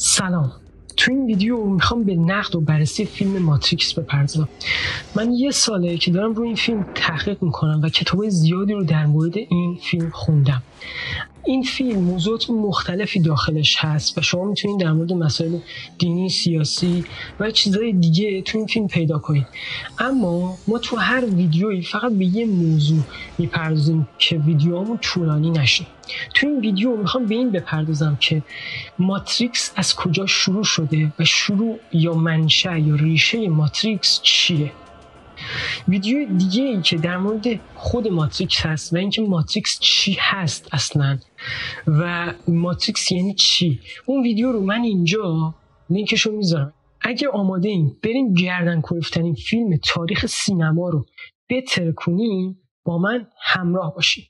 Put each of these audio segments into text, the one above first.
سلام. تو این ویدیو می‌خوام به نقد و بررسی فیلم ماتریکس بپردازم. من یه ساله که دارم روی این فیلم تحقیق می‌کنم و کتاب زیادی رو در مورد این فیلم خوندم. این فیلم موضوعات مختلفی داخلش هست و شما می‌تونید در مورد مسائل دینی سیاسی و چیزهای دیگه تو این فیلم پیدا کنید. اما ما تو هر ویدیویی فقط به یه موضوع می‌پردازیم که ویدیوهامون طولانی نشه. تو این ویدیو می‌خوام به این بپردازم که ماتریکس از کجا شروع شده و شروع یا منشأ یا ریشه ماتریکس چیه؟ ویدیو دیگه ای که در مورد خود ماتریکس هست و اینکه ماتریکس چی هست اصلا و ماتریکس یعنی چی؟ اون ویدیو رو من اینجا لینکش رو می‌ذارم. اگه آماده این بریم گردن کلفترین فیلم تاریخ سینما رو بتر کنیم با من همراه باشیم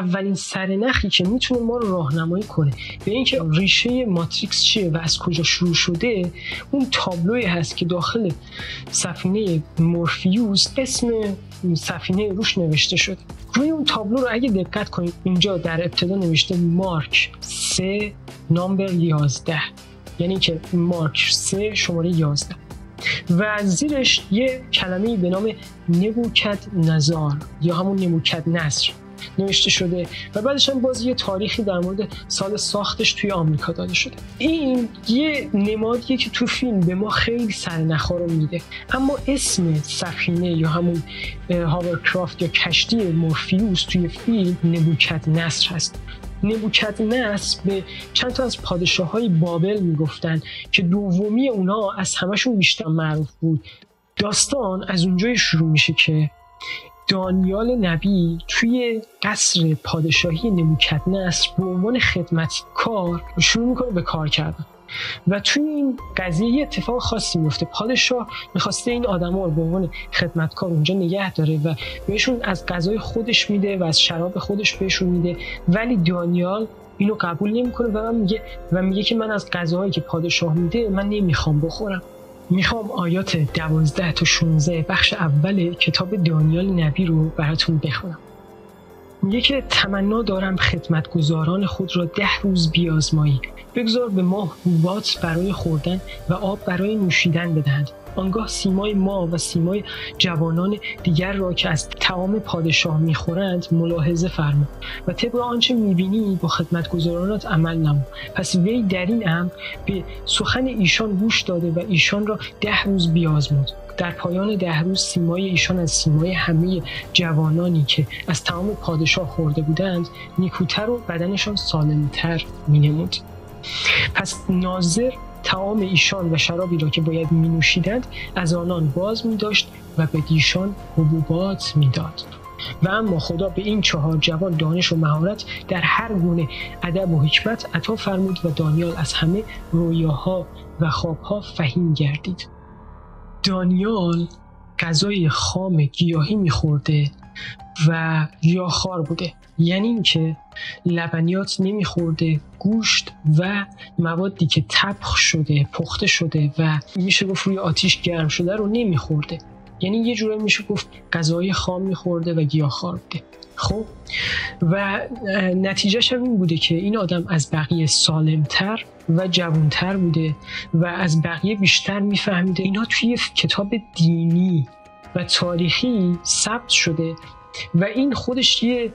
اولین سرنخی که می‌تونه ما رو راهنمایی کنه به اینکه ریشه ماتریکس چیه و از کجا شروع شده اون تابلوی هست که داخل سفینه مورفیوس اسم سفینه روش نوشته شده. روی اون تابلو رو اگه دقت کنید اینجا در ابتدا نوشته مارک 3 نامبر 11 یعنی که مارک 3 شماره 11 و زیرش یه کلمه به نام نبوکت نزار یا همون نبوکت نصر. نوشته شده و بعدش هم باز یه تاریخی در مورد سال ساختش توی آمریکا داده شده. این یه نمادیه که تو فیلم به ما خیلی سرنخا رو میده. اما اسم سفینه یا همون هاورکرافت یا کشتی مورفیوس توی فیلم نبوکت نصر هست. نبوکت نصر به چند تا از پادشاه های بابل می‌گفتن که دومی اونا از همشون بیشتر معروف بود. داستان از اونجای شروع میشه که دانیال نبی توی قصر پادشاهی نموکت نصر به عنوان خدمتکار شروع می‌کنه به کار کردن. و توی این قضیه یه اتفاق خاصی میفته پادشاه می‌خواسته این آدما رو به عنوان خدمتکار اونجا نگه داره و بهشون از غذای خودش میده و از شراب خودش بهشون میده. ولی دانیال اینو قبول نمی‌کنه و من میگه و میگه که من از غذاهایی که پادشاه میده من نمی‌خوام بخورم. می‌خوام آیات دوازده تا 16 بخش اول کتاب دانیال نبی رو براتون بخونم. میگه که تمنا دارم خدمتگزاران خود را ده روز بیازمایی. بگذار به ما حبوبات برای خوردن و آب برای نوشیدن بدهند آنگاه سیمای ما و سیمای جوانان دیگر را که از تمام پادشاه می‌خورند ملاحظه فرما و طبق آنچه می‌بینی با خدمتگزارانت عمل نمو پس وی در این امر به سخن ایشان گوش داده و ایشان را ده روز بیازمود در پایان ده روز سیمای ایشان از سیمای همه جوانانی که از تمام پادشاه خورده بودند نیکوتر و بدنشان سالمتر مینمود. پس ناظر تمام ایشان و شرابی را که باید می نوشیدند از آنان باز می داشت و به دیشان حبوبات می داد. و اما خدا به این چهار جوان دانش و مهارت در هر گونه ادب و حکمت عطا فرمود و دانیال از همه رویاها و خوابها فهیم گردید دانیال غذای خام گیاهی میخورده و گیاهخوار بوده. یعنی اینکه لبنیات نمیخورده گوشت و موادی که تبخ شده پخته شده و میشه گفت روی آتیش گرم شده رو نمیخورده. یعنی یه جوری میشه گفت غذای خام میخورده و گیاهخوار بوده. خب؟ و نتیجهش هم این بوده که این آدم از بقیه سالمتر و جوانتر بوده و از بقیه بیشتر میفهمیده. اینا توی کتاب دینی و تاریخی ثبت شده و این خودش یه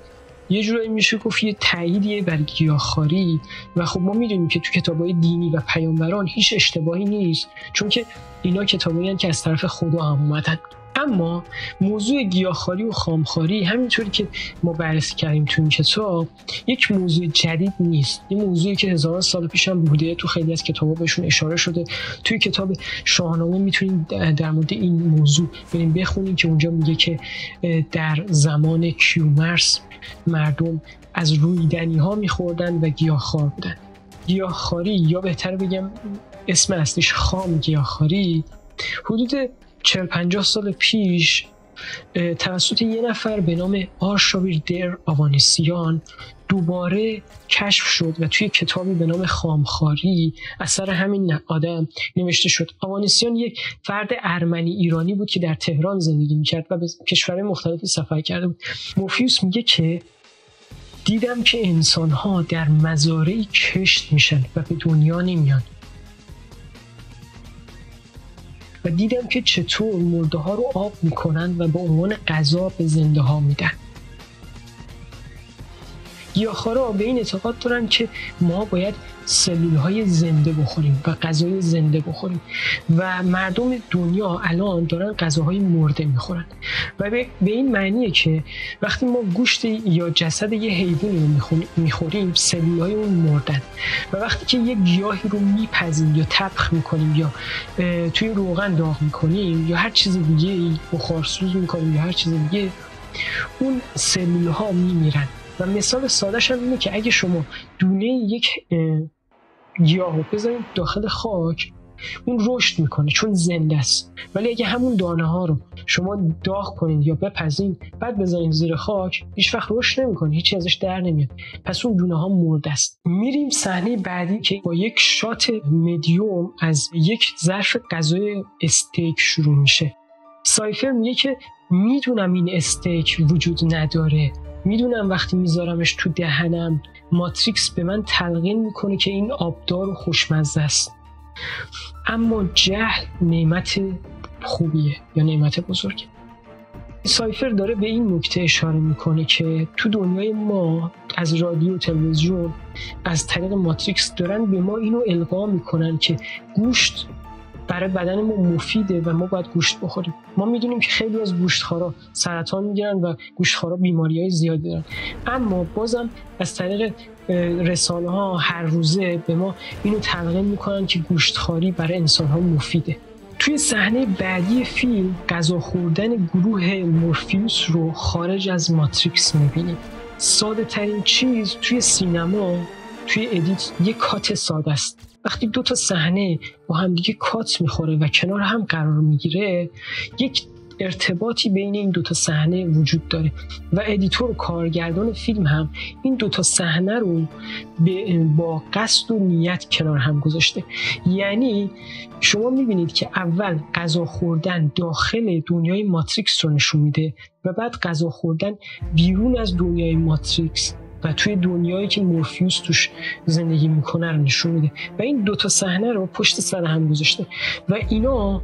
یه جورایی میشه گفت یه تاییدیه بر گیاهخواری و خب ما می‌دونیم که تو کتابای دینی و پیامبران هیچ اشتباهی نیست چون که اینا کتابایی که از طرف خدا هم اومدن. اما موضوع گیاهخواری و خامخواری همینطوری که ما بررسی کردیم تو این کتاب یک موضوع جدید نیست. یه موضوعی که هزاران سال پیش هم بوده تو خیلی از کتابا بهشون اشاره شده. توی کتاب شاهنامه می‌تونید در مورد این موضوع بریم بخونیم که اونجا میگه که در زمان کیومرس مردم از رویدنی ها میخوردن و گیاهخوار بودن. گیاهخواری یا بهتر بگم اسم اصلیش خام گیاهخواری حدود 40 50 سال پیش توسط یه نفر به نام آرشاویر در آوانسیان دوباره کشف شد و توی کتابی به نام خامخاری اثر همین آدم نوشته شد. آوانسیان یک فرد ارمنی ایرانی بود که در تهران زندگی می‌کرد و به کشورهای مختلفی سفر کرده بود. موفیوس میگه که دیدم که انسان ها در مزارعی کشت میشن و به دنیا نمیان. و دیدم که چطور مرده ها رو آب می‌کنن و به عنوان غذا به زنده ها میدن. گیاهخوارا به این اعتقاد دارن که ما باید سلول های زنده بخوریم و غذای زنده بخوریم. و مردم دنیا الان دارن غذاهای مرده می‌خورن. و به این معنیه که وقتی ما گوشت یا جسد یه حیوانی رو می‌خوریم سلول های اون مردن. و وقتی که یه گیاهی رو میپزیم یا تبخ می‌کنیم یا توی روغن داغ می‌کنیم یا هر چیز دیگه بخارسوز می‌کنیم یا هر چیز دیگه اون سلول ها میمیرن. و مثال سادهش هم اینه که اگه شما دونه یک گیاه رو بذارید داخل خاک اون رشد می‌کنه چون زنده است. ولی اگه همون دانه ها رو شما داغ کنید یا بپزین بعد بذارید زیر خاک هیچ وقت رشد نمی‌کنه هیچی ازش در نمیاد. پس اون دونه ها مرده است. میریم صحنه بعدی که با یک شات مدیوم از یک ظرف غذای استیک شروع میشه. سایفر میگه که می‌دونم این استیک وجود نداره. می‌دونم وقتی میذارمش تو دهنم ماتریکس به من تلقین می‌کنه که این آبدار و خوشمزه است. اما جهل نعمت خوبیه یا نعمت بزرگه. سایفر داره به این نکته اشاره می‌کنه که تو دنیای ما از رادیو تلویزیون از طریق ماتریکس دارن به ما اینو القا می‌کنن که گوشت برای ما مفیده و ما باید گوشت بخوریم. ما می‌دونیم که خیلی از گوشتخوارا سرطان می‌گیرن و گوشتخوارا بیماری های زیادی دارن. اما بازم از طریق رسانه ها هر روزه به ما اینو تلقین می‌کنن که گوشتخواری برای انسان ها مفیده. توی صحنه بعدی فیلم غذا خوردن گروه مورفیوس رو خارج از ماتریکس می‌بینیم. ساده ترین چیز توی سینما توی edit یه کات ساده است. وقتی دو تا صحنه با هم دیگه کات می‌خوره و کنار هم قرار می‌گیره یک ارتباطی بین این دوتا صحنه وجود داره. و editor و کارگردان فیلم هم این دوتا صحنه رو با قصد و نیت کنار هم گذاشته. یعنی شما می‌بینید که اول غذا خوردن داخل دنیای ماتریکس رو نشون میده و بعد غذا خوردن بیرون از دنیای ماتریکس. و توی دنیایی که مورفیوس توش زندگی می‌کنه رو نشون میده. و این دوتا صحنه رو پشت سر هم گذاشته. و اینا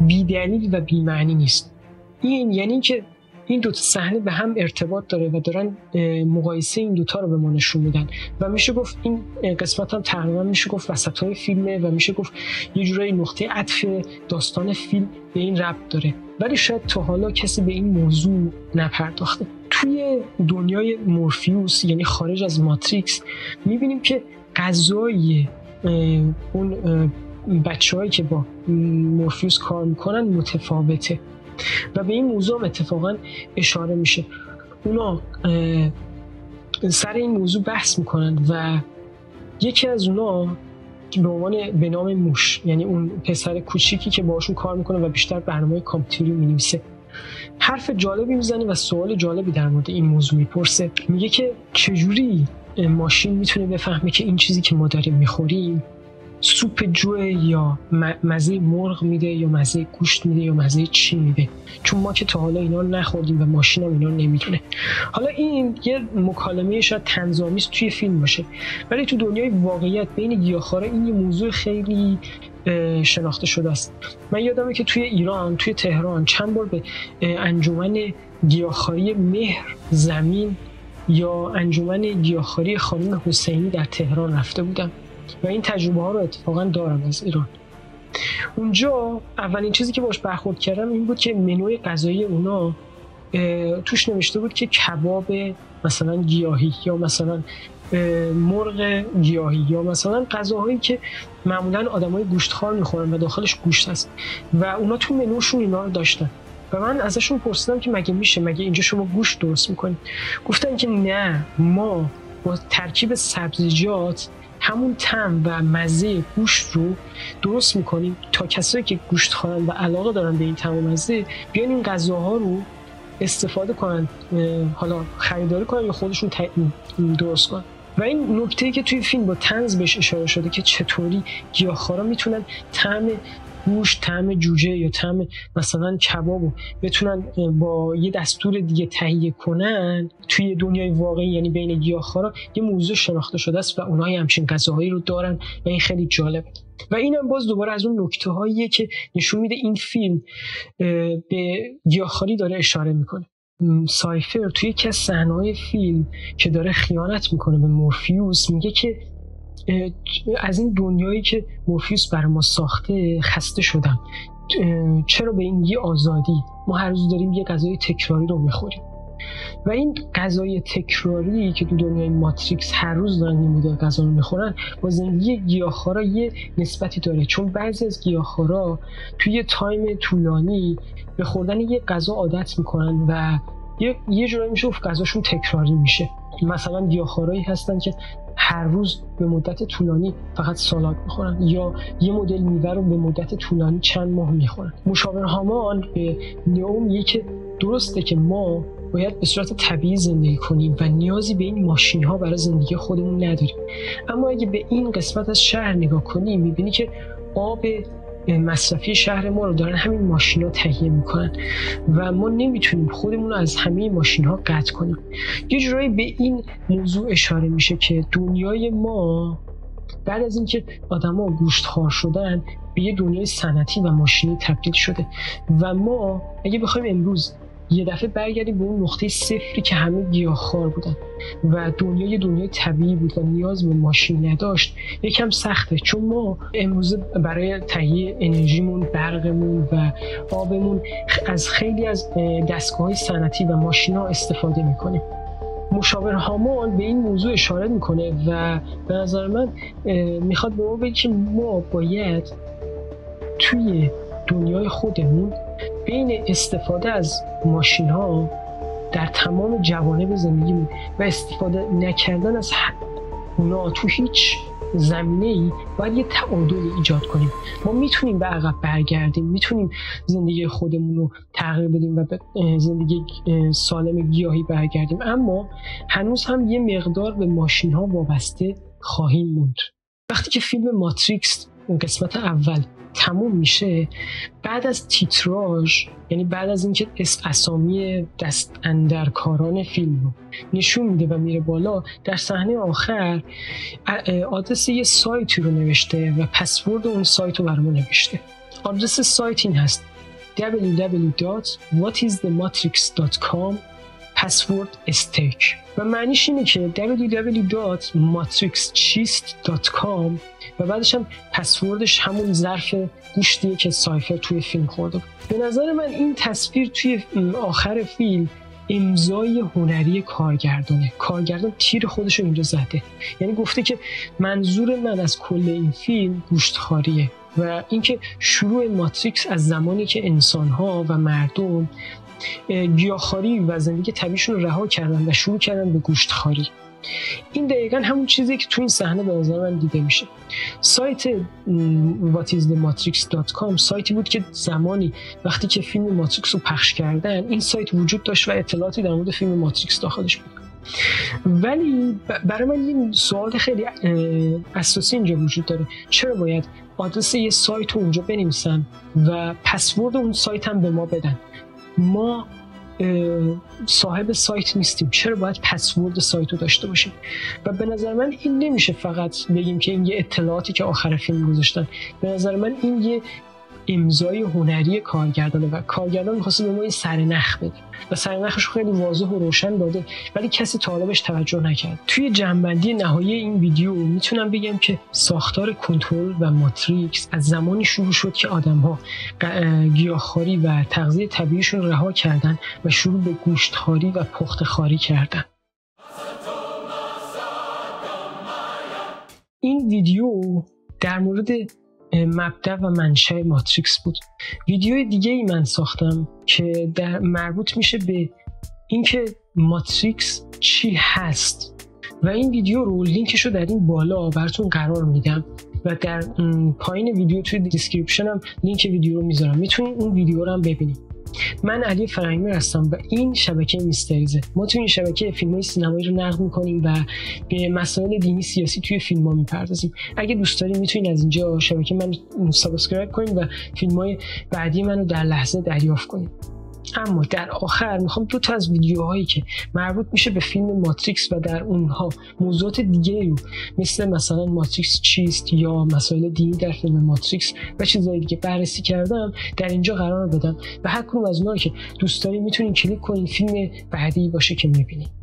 بیدلیل و بیمعنی نیست. این یعنی که این دو صحنه به هم ارتباط داره و دارن مقایسه این دوتا رو به ما نشون میدن. و میشه گفت این قسمت هم تقریبا میشه گفت وسط های فیلمه و میشه گفت یه جورایی نقطه عطف داستان فیلم به این ربط داره. ولی شاید تا حالا کسی به این موضوع نپرداخته. توی دنیای مورفیوس یعنی خارج از ماتریکس می‌بینیم که غذای اون بچه که با مورفیوس کار می‌کنن متفاوته و به این موضوع اتفاقا اشاره میشه. اونا سر این موضوع بحث می‌کنن و یکی از اونا به عنوان به نام موش یعنی اون پسر کوچیکی که باشون کار می‌کنه و بیشتر برنامه کامپیوتری می‌نویسه. حرف جالبی می‌زنه و سوال جالبی در مورد این موضوع می‌پرسه. میگه که چجوری ماشین می‌تونه بفهمه که این چیزی که ما داریم می‌خوریم سوپ جو یا مزه مرغ میده یا مزه گوشت میده یا مزه چی میده؟ چون ما که تا حالا اینا نخوردیم و ماشین هم اینا نمی‌دونه. حالا این یه مکالمه شاید تنظامیست توی فیلم باشه. ولی تو دنیای واقعیت بین گیاهخوارا این یه موضوع خیلی شناخته شده است. من یادمه که توی ایران توی تهران چند بار به انجمن گیاهخواری مهر زمین یا انجمن گیاهخواری خانم حسینی در تهران رفته بودم و این تجربه ها رو اتفاقا دارم از ایران. اونجا اولین چیزی که باش برخورد کردم این بود که منوی غذایی اونا توش نوشته بود که کباب مثلا گیاهی یا مثلا مرغ گیاهی یا مثلا غذاهایی که معمولا آدمای گوشتخوار می‌خورن و داخلش گوشت هست و اونا تو منوشون اینا رو داشتن. و من ازشون پرسیدم که مگه میشه مگه اینجا شما گوشت درست می‌کنید؟ گفتن که نه ما با ترکیب سبزیجات همون تم و مزه گوشت رو درست می‌کنیم تا کسایی که گوشت خورن و علاقه دارن به این تم و مزه بیان این غذاها رو استفاده کنن حالا خریداری کنن یا خودشون درست کنن. و این نکته که توی فیلم با تنز بهش اشاره شده که چطوری گیاهخوارا می‌تونن طعم گوشت طعم جوجه یا طعم مثلا کبابو بتونن با یه دستور دیگه تهیه کنن توی دنیای واقعی یعنی بین گیاهخوارا یه موضوع شناخته شده است و اونها همچین غذاهایی رو دارن و این خیلی جالبه و اینم باز دوباره از اون نکته هاییه که نشون میده این فیلم به گیاهخواری داره اشاره می‌کنه. سایفر توی یکی از صحنه‌های فیلم که داره خیانت می‌کنه به مورفیوس میگه که از این دنیایی که مورفیوس بر ما ساخته خسته شدم چرا به این یه آزادی؟ ما هر روز داریم یه غذای تکراری رو می‌خوریم. و این غذای تکراری که تو دنیای ماتریکس هر روز دارن این غذا رو می‌خورن با زندگی گیاهخوارا یه نسبتی داره. چون بعضی از گیاهخوارا توی یه تایم طولانی به خوردن یه غذا عادت می‌کنن و یه یه جورایی میشه غذاشون تکراری میشه. مثلا گیاهخوارایی هستن که هر روز به مدت طولانی فقط سالاد می‌خورن یا یه مدل میوه رو به مدت طولانی چند ماه می‌خورن. مشاور هامان به نئوم که درسته که ما باید به صورت طبیعی زندگی کنیم و نیازی به این ماشین ها برای زندگی خودمون نداریم. اما اگه به این قسمت از شهر نگاه کنیم می‌بینی که آب مصرفی شهر ما رو دارن همین ماشین ها تهیه می‌کنن و ما نمی‌تونیم خودمون رو از همه ماشین ها قطع کنیم. یه جورایی به این موضوع اشاره میشه که دنیای ما بعد از اینکه آدما گوشت خار شدن به یه دنیای صنعتی و ماشینی تبدیل شده و ما اگه بخوایم امروز یه دفعه برگردیم به اون نقطه صفری که همه گیاهخوار بودن و دنیا یه دنیای طبیعی بود و نیاز به ماشین نداشت. یکم سخته چون ما امروز برای تهیه انرژیمون برقمون و آبمون از خیلی از دستگاه های صنعتی و ماشین ها استفاده می‌کنیم. مشاور هامان به این موضوع اشاره می‌کنه و به نظر من می‌خواد به ما بگه که ما باید توی دنیای خودمون بین استفاده از ماشین ها در تمام جوانب زندگیمون و استفاده نکردن از اونا تو هیچ زمینه ای باید یه تعادل ایجاد کنیم. ما می‌تونیم به عقب برگردیم می‌تونیم زندگی خودمون رو تغییر بدیم و به زندگی سالم گیاهی برگردیم. اما هنوز هم یه مقدار به ماشین ها وابسته خواهیم موند. وقتی که فیلم ماتریکس قسمت اول تموم میشه بعد از تیتراژ یعنی بعد از اینکه اسامی دست اندرکاران فیلم رو نشون میده و میره بالا در صحنه آخر آدرس یه سایتی رو نوشته و پسورد اون سایت رو برامون نوشته. آدرس سایت این هست www.whatisthematrix.com پسورد استیک و معنیش اینه که www.matrixchist.com و بعدش هم پسوردش همون ظرف گوشتیه که سایفر توی فیلم خورده. به نظر من این تصویر توی آخر فیلم امضای هنری کارگردانه. کارگردان تیر خودش رو اینجا زده. یعنی گفته که منظور من از کل این فیلم گوشتخاریه و اینکه شروع ماتریکس از زمانی که انسانها و مردم گیاهخواری و زندگی طبیعیشون رو رها کردن و شروع کردن به گوشتخواری. این دقیقا همون چیزی که تو این صحنه به نظر من دیده میشه. سایت whatisthematrix.com سایتی بود که زمانی وقتی که فیلم ماتریکس رو پخش کردن این سایت وجود داشت و اطلاعاتی در مورد فیلم ماتریکس داخلش بود. ولی برای من این سوال خیلی اساسی اینجا وجود داره. چرا باید آدرس یه سایت رو اونجا بنویسن و پسورد اون سایت هم به ما بدن؟ ما صاحب سایت نیستیم. چرا باید پسورد سایت رو داشته باشیم؟ و به نظر من این نمیشه فقط بگیم که این یه اطلاعاتی که آخر فیلم گذاشتن. به نظر من این یه امضای هنری کارگردانه و کارگردان می‌خواسته به ما سرنخ بده و سرنخش خیلی واضح و روشن داده ولی کسی طالبش توجه نکرد. توی جنبندی نهایی این ویدیو می‌تونم بگم که ساختار کنترل و ماتریکس از زمانی شروع شد که آدم ها گیاهخواری و تغذیه طبیعیشون رها کردن و شروع به گوشتخواری و پختخواری کردن. این ویدیو در مورد مبدع و منشأ ماتریکس بود. ویدیو دیگه ای من ساختم که در مربوط میشه به اینکه ماتریکس چی هست. و این ویدیو رو لینکش رو در این بالا براتون قرار میدم و در پایین ویدیو توی description هم لینک ویدیو رو می‌ذارم. می‌تونید اون ویدیو رو هم ببینید. من علی فرهنگ مهر هستم و این شبکه مهر TV ه. ما توی این شبکه فیلم های سینمایی رو نقد می‌کنیم و به مسائل دینی سیاسی توی فیلم ها می‌پردازیم. اگه دوست داریم می‌تونید از اینجا شبکه من subscribe کنید و فیلم های بعدی منو در لحظه دریافت کنید اما در آخر می‌خوام دو تا از ویدیوهایی که مربوط میشه به فیلم ماتریکس و در اونها موضوعات دیگه رو مثل مثلا ماتریکس چیست یا مسائل دینی در فیلم ماتریکس و چیزهای دیگه بررسی کردم در اینجا قرار بدم. و هر کدوم از اونها که دوست دارید می‌تونید کلیک کنید فیلم بعدی باشه که می‌بینید